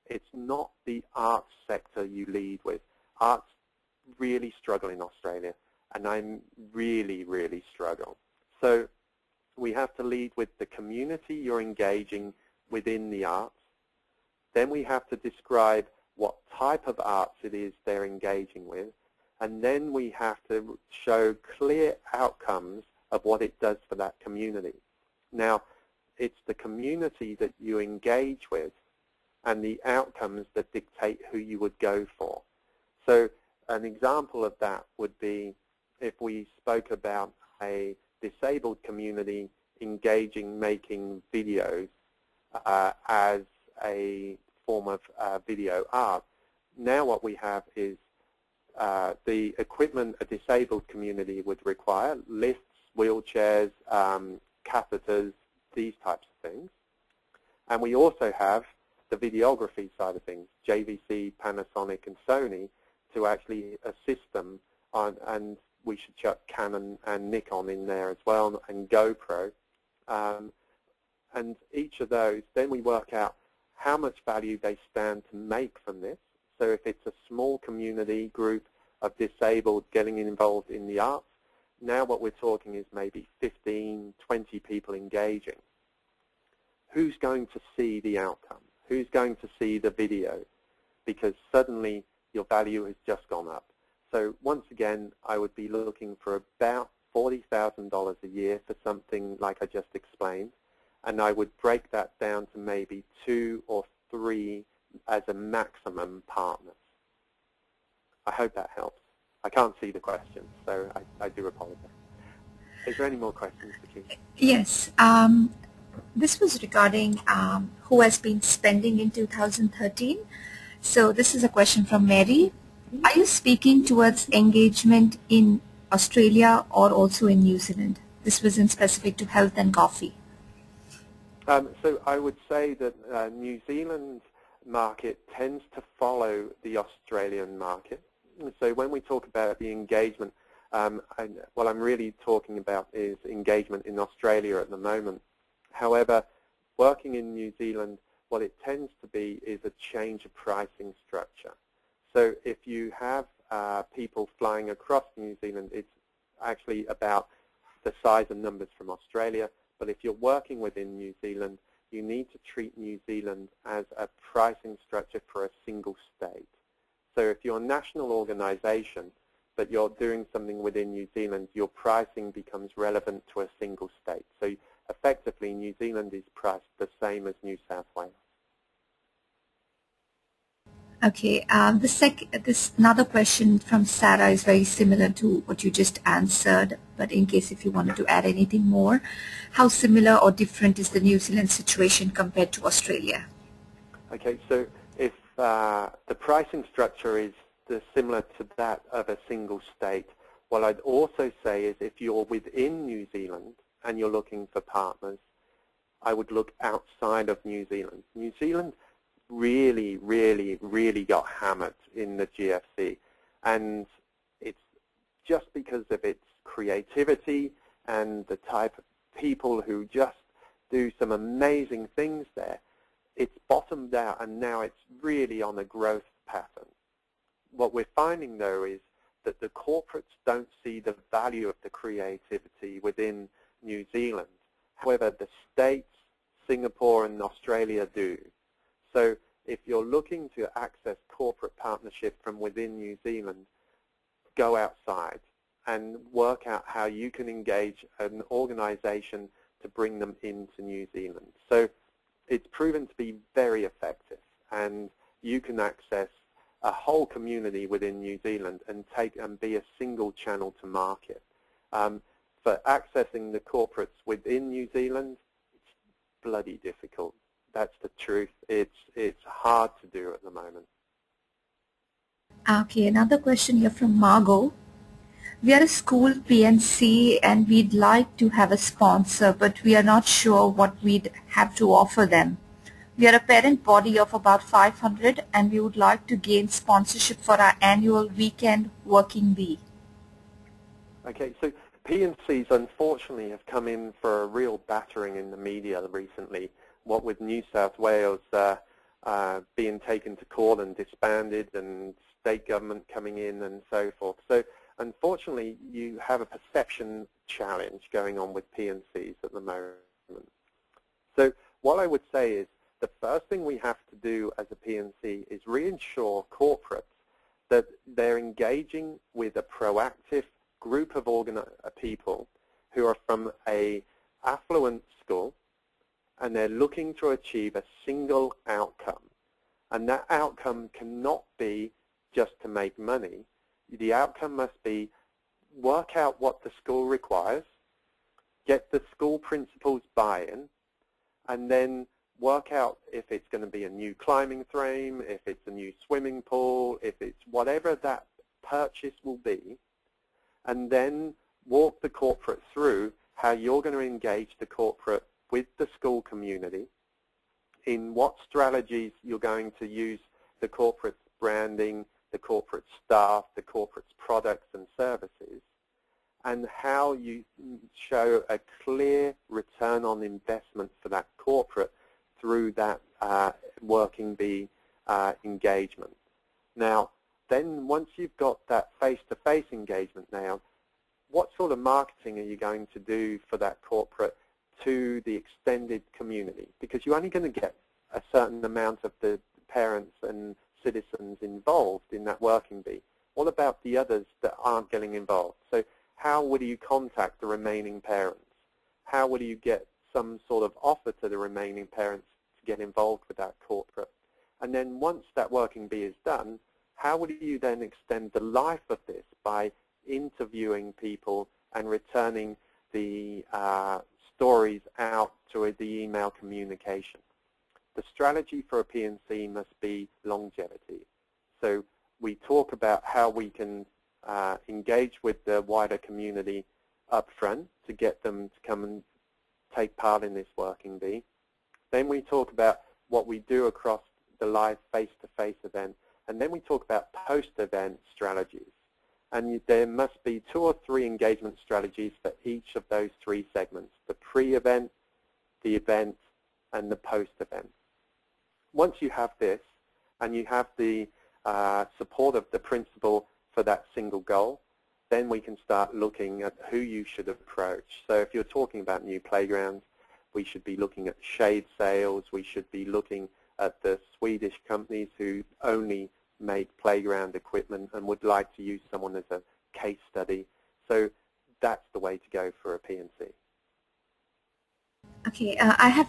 It's not the arts sector you lead with. Arts really struggle in Australia, and I'm really, really struggle. So we have to lead with the community you're engaging within the arts. Then we have to describe what type of arts it is they're engaging with. And then we have to show clear outcomes of what it does for that community. Now, it's the community that you engage with and the outcomes that dictate who you would go for. So an example of that would be if we spoke about a disabled community engaging making videos uh, as a form of uh, video art. Now what we have is uh, the equipment a disabled community would require, lifts, wheelchairs, um, catheters, these types of things. And we also have the videography side of things, JVC, Panasonic, and Sony, to actually assist them on, and we should chuck Canon and Nikon in there as well, and GoPro. Um, and each of those, then we work out how much value they stand to make from this. So if it's a small community group of disabled getting involved in the arts, now what we're talking is maybe 15, 20 people engaging. Who's going to see the outcome? Who's going to see the video? Because suddenly your value has just gone up. So once again, I would be looking for about $40,000 a year for something like I just explained, and I would break that down to maybe two or three as a maximum partners. I hope that helps. I can't see the question, so I, I do apologize. Is there any more questions, Vicky? Yes. Um, this was regarding um, who has been spending in 2013. So this is a question from Mary. Are you speaking towards engagement in Australia or also in New Zealand? This was in specific to health and coffee. Um, so I would say that uh, New Zealand market tends to follow the Australian market. So when we talk about the engagement, um, I, what I'm really talking about is engagement in Australia at the moment. However, working in New Zealand, what it tends to be is a change of pricing structure. So if you have uh, people flying across New Zealand, it's actually about the size and numbers from Australia. But if you're working within New Zealand, you need to treat New Zealand as a pricing structure for a single state. So if you're a national organization, but you're doing something within New Zealand, your pricing becomes relevant to a single state. So effectively, New Zealand is priced the same as New South Wales. Okay, um, the sec this another question from Sarah is very similar to what you just answered, but in case if you wanted to add anything more, how similar or different is the New Zealand situation compared to Australia? Okay, so if uh, the pricing structure is the, similar to that of a single state, what I'd also say is if you're within New Zealand and you're looking for partners, I would look outside of New Zealand. New Zealand really, really, really got hammered in the GFC. And it's just because of its creativity and the type of people who just do some amazing things there, it's bottomed out and now it's really on a growth pattern. What we're finding, though, is that the corporates don't see the value of the creativity within New Zealand. However, the States, Singapore, and Australia do. So if you're looking to access corporate partnership from within New Zealand, go outside and work out how you can engage an organization to bring them into New Zealand. So it's proven to be very effective and you can access a whole community within New Zealand and take and be a single channel to market. Um, for accessing the corporates within New Zealand, it's bloody difficult that's the truth. It's it's hard to do at the moment. Okay, another question here from Margot. We are a school PNC and we'd like to have a sponsor, but we are not sure what we'd have to offer them. We are a parent body of about 500 and we would like to gain sponsorship for our annual weekend working bee. Okay, so PNCs unfortunately have come in for a real battering in the media recently what with New South Wales uh, uh, being taken to court and disbanded and state government coming in and so forth. So unfortunately, you have a perception challenge going on with PNCs at the moment. So what I would say is the first thing we have to do as a PNC is reinsure corporates that they're engaging with a proactive group of people who are from a affluent school and they're looking to achieve a single outcome. And that outcome cannot be just to make money. The outcome must be work out what the school requires, get the school principals buy-in, and then work out if it's going to be a new climbing frame, if it's a new swimming pool, if it's whatever that purchase will be, and then walk the corporate through how you're going to engage the corporate with the school community in what strategies you're going to use the corporate branding, the corporate staff, the corporate products and services, and how you show a clear return on investment for that corporate through that uh, working bee uh, engagement. Now, then once you've got that face-to-face -face engagement now, what sort of marketing are you going to do for that corporate to the extended community? Because you're only going to get a certain amount of the parents and citizens involved in that working bee. What about the others that aren't getting involved? So how will you contact the remaining parents? How will you get some sort of offer to the remaining parents to get involved with that corporate? And then once that working bee is done, how will you then extend the life of this by interviewing people and returning the uh, stories out to the email communication? The strategy for a P&C must be longevity. So we talk about how we can uh, engage with the wider community up front to get them to come and take part in this working bee. Then we talk about what we do across the live face-to-face -face event. And then we talk about post-event strategies. And there must be two or three engagement strategies for each of those three segments, the pre-event, the event, and the post-event once you have this and you have the uh, support of the principal for that single goal, then we can start looking at who you should approach. So if you're talking about new playgrounds, we should be looking at shade sails, We should be looking at the Swedish companies who only make playground equipment and would like to use someone as a case study. So that's the way to go for a P&C. Okay, uh, I have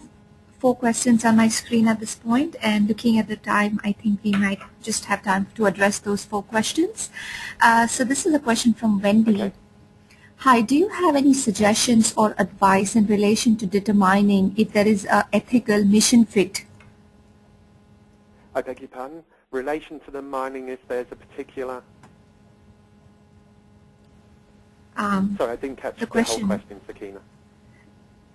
four questions on my screen at this point and looking at the time I think we might just have time to address those four questions. Uh, so this is a question from Wendy. Okay. Hi, do you have any suggestions or advice in relation to determining if there is a ethical mission fit? I beg your pardon? Relation to the mining if there's a particular... Um, Sorry, I didn't catch the, question. whole question, Sakina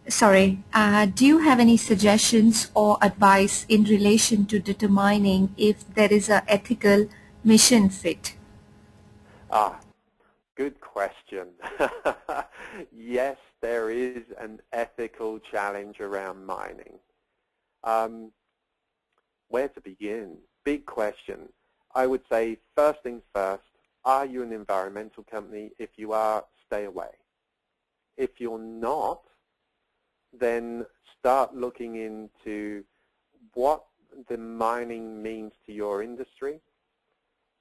sorry, uh, do you have any suggestions or advice in relation to determining if there is an ethical mission fit? Ah, good question. [laughs] yes, there is an ethical challenge around mining. Um, where to begin? Big question. I would say first things first, are you an environmental company? If you are, stay away. If you're not, then start looking into what the mining means to your industry,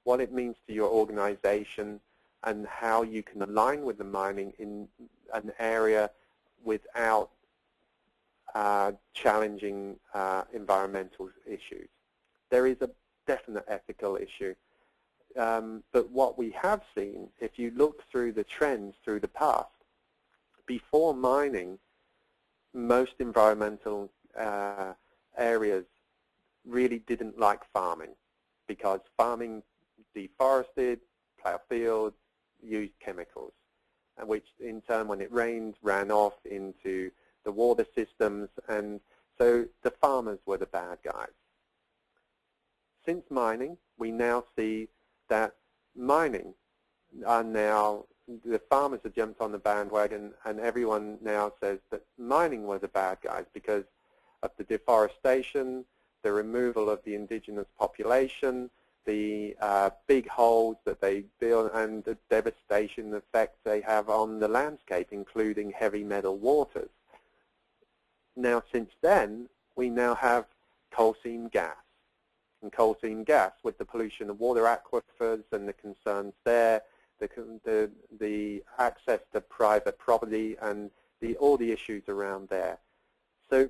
what it means to your organization, and how you can align with the mining in an area without uh, challenging uh, environmental issues. There is a definite ethical issue. Um, but what we have seen, if you look through the trends through the past, before mining, most environmental uh, areas really didn't like farming because farming deforested, plough fields, used chemicals, and which in turn when it rained ran off into the water systems and so the farmers were the bad guys. Since mining, we now see that mining are now the farmers have jumped on the bandwagon and everyone now says that mining were the bad guys because of the deforestation, the removal of the indigenous population, the uh, big holes that they build and the devastation effects they have on the landscape, including heavy metal waters. Now, since then, we now have coal seam gas. And coal seam gas, with the pollution of water aquifers and the concerns there, the, the, the access to private property and the, all the issues around there. So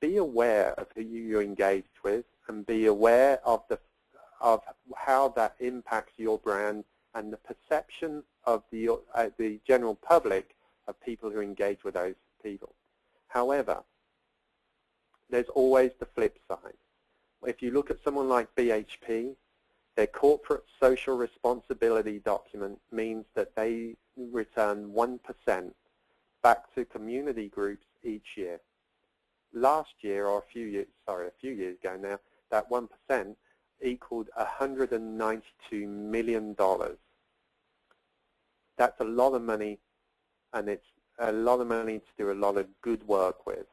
be aware of who you're engaged with and be aware of, the, of how that impacts your brand and the perception of the, uh, the general public of people who engage with those people. However, there's always the flip side. If you look at someone like BHP, their corporate social responsibility document means that they return 1% back to community groups each year. last year, or a few years, sorry, a few years ago now, that 1% equaled $192 million. That's a lot of money, and it's a lot of money to do a lot of good work with.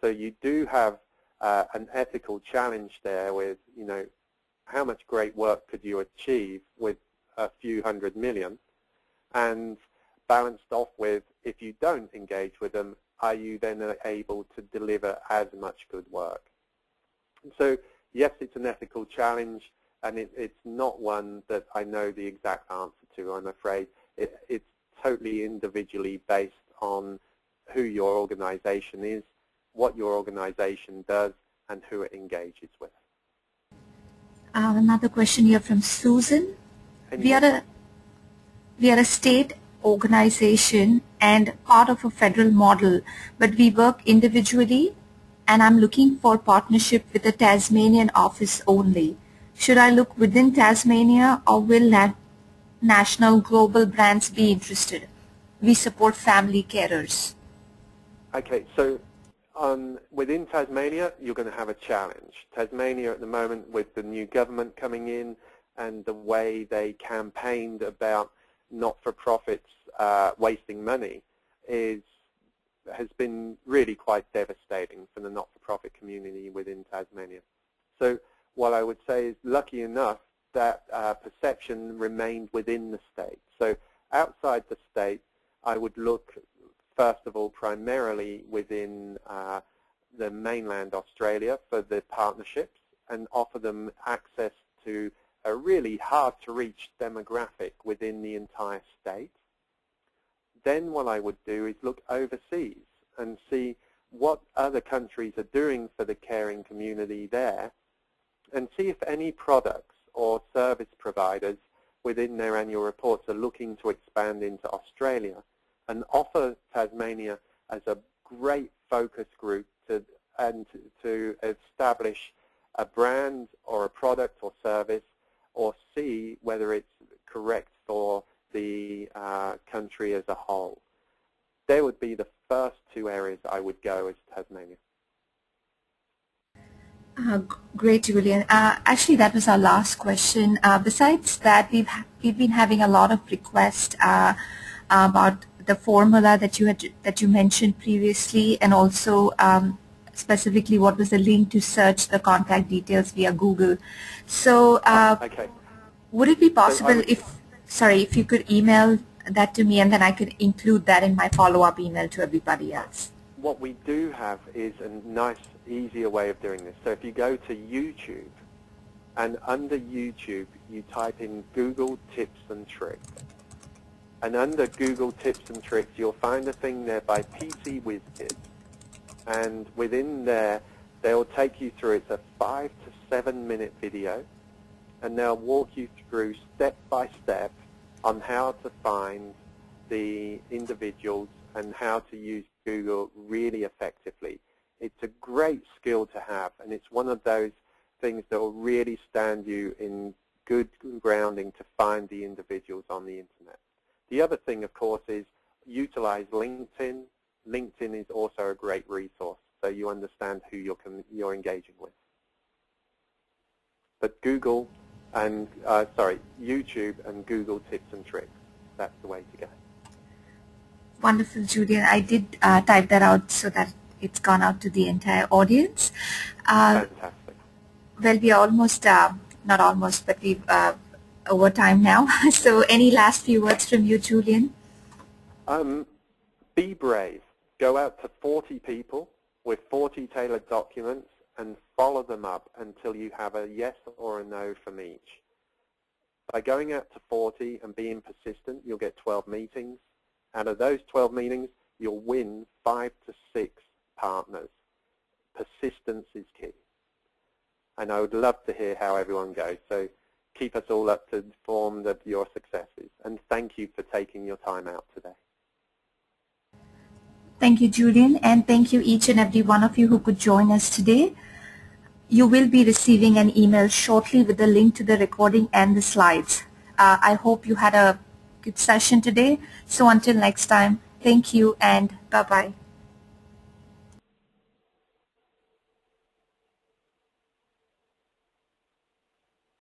So you do have uh, an ethical challenge there with, you know, how much great work could you achieve with a few hundred million, and balanced off with, if you don't engage with them, are you then able to deliver as much good work? So yes, it's an ethical challenge, and it, it's not one that I know the exact answer to, I'm afraid. It, it's totally individually based on who your organization is, what your organization does, and who it engages with. Uh, another question here from Susan. we are a we are a state organization and part of a federal model, but we work individually and I'm looking for partnership with the Tasmanian office only. Should I look within Tasmania or will na national global brands be interested? We support family carers. Okay, so um, within Tasmania, you're going to have a challenge. Tasmania at the moment with the new government coming in and the way they campaigned about not-for-profits uh, wasting money is has been really quite devastating for the not-for-profit community within Tasmania. So what I would say is lucky enough that uh, perception remained within the state. So outside the state, I would look first of all primarily within uh, the mainland Australia for the partnerships and offer them access to a really hard to reach demographic within the entire state. Then what I would do is look overseas and see what other countries are doing for the caring community there and see if any products or service providers within their annual reports are looking to expand into Australia and offer Tasmania as a great focus group to, and to establish a brand or a product or service or see whether it's correct for the uh, country as a whole. There would be the first two areas I would go as Tasmania. Uh, great, Julian. Uh, actually, that was our last question. Uh, besides that, we've we've been having a lot of requests uh, about the formula that you had that you mentioned previously, and also um, specifically what was the link to search the contact details via Google. So, uh, okay. would it be possible so if sorry if you could email that to me, and then I could include that in my follow-up email to everybody else? What we do have is a nice, easier way of doing this. So if you go to YouTube, and under YouTube, you type in Google Tips and Tricks. And under Google Tips and Tricks, you'll find a thing there by PC WizKids. And within there, they'll take you through, it's a five to seven minute video, and they'll walk you through step by step on how to find the individuals and how to use Google really effectively. It's a great skill to have, and it's one of those things that will really stand you in good grounding to find the individuals on the Internet. The other thing, of course, is utilize LinkedIn. LinkedIn is also a great resource, so you understand who you're, you're engaging with. But Google and uh, sorry, YouTube and Google tips and tricks. That's the way to go. Wonderful, Julian. I did uh, type that out so that it's gone out to the entire audience. Uh, Fantastic. Well, we are almost, uh, not almost, but we've uh, over time now. [laughs] so any last few words from you, Julian? Um, be brave. Go out to 40 people with 40 tailored documents and follow them up until you have a yes or a no from each. By going out to 40 and being persistent, you'll get 12 meetings. Out of those 12 meetings, you'll win five to six partners. Persistence is key. And I would love to hear how everyone goes. So keep us all up to informed of your successes. And thank you for taking your time out today. Thank you, Julian, and thank you each and every one of you who could join us today. You will be receiving an email shortly with the link to the recording and the slides. Uh, I hope you had a good session today. So until next time, thank you and bye-bye.